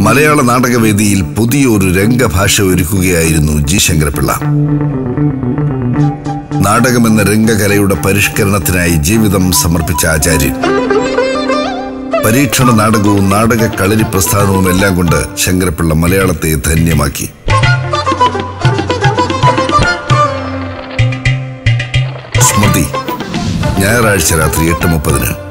മലയാള നാടകവേദിയിൽ പുതിയൊരു രംഗഭാഷ ഒരുക്കുകയായിരുന്നു ജി ശങ്കരപിള്ള നാടകമെന്ന രംഗകലയുടെ പരിഷ്കരണത്തിനായി ജീവിതം സമർപ്പിച്ച ആചാര്യൻ. പരീക്ഷണ നാടകവും നാടക കളരി പ്രസ്ഥാനവും എല്ലാം കൊണ്ട് ശങ്കരപിള്ള മലയാളത്തെ ധന്യമാക്കി. സ്മൃതി ഞായറാഴ്ച രാത്രി എട്ട് മുപ്പതിന്.